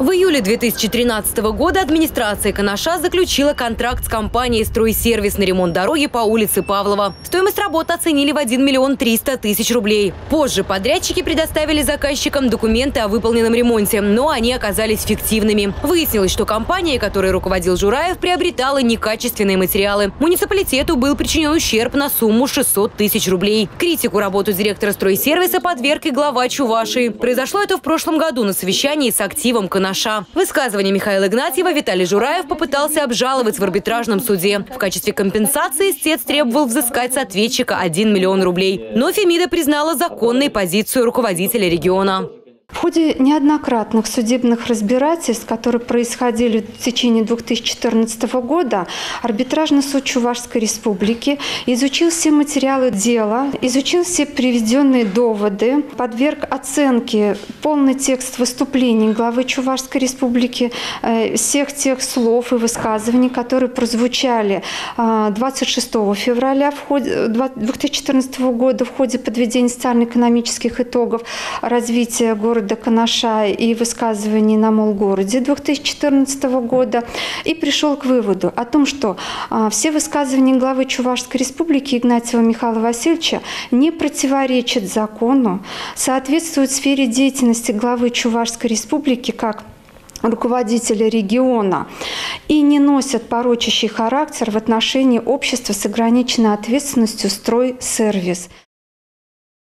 В июле 2013 года администрация Канаша заключила контракт с компанией «Стройсервис» на ремонт дороги по улице Павлова. Стоимость работы оценили в 1 миллион 300 тысяч рублей. Позже подрядчики предоставили заказчикам документы о выполненном ремонте, но они оказались фиктивными. Выяснилось, что компания, которой руководил Жураев, приобретала некачественные материалы. Муниципалитету был причинен ущерб на сумму 600 тысяч рублей. Критику работу директора «Стройсервиса» подверг и глава Чувашии. Произошло это в прошлом году на совещании с активом Канаша. Наша. Высказывание Михаила Игнатьева Виталий Жураев попытался обжаловать в арбитражном суде. В качестве компенсации истец требовал взыскать с ответчика 1 миллион рублей. Но Фемида признала законной позицию руководителя региона. В ходе неоднократных судебных разбирательств, которые происходили в течение 2014 года, арбитражный суд Чувашской республики изучил все материалы дела, изучил все приведенные доводы, подверг оценке полный текст выступлений главы Чувашской республики, э, всех тех слов и высказываний, которые прозвучали 26 э, февраля в ходе 2014 года в ходе подведения социально-экономических итогов развития города города Канаша и высказываний на Молгороде 2014 года и пришел к выводу о том, что а, все высказывания главы Чувашской республики Игнатьева Михаила Васильевича не противоречат закону, соответствуют сфере деятельности главы Чувашской республики как руководителя региона и не носят порочащий характер в отношении общества с ограниченной ответственностью «Строй-сервис».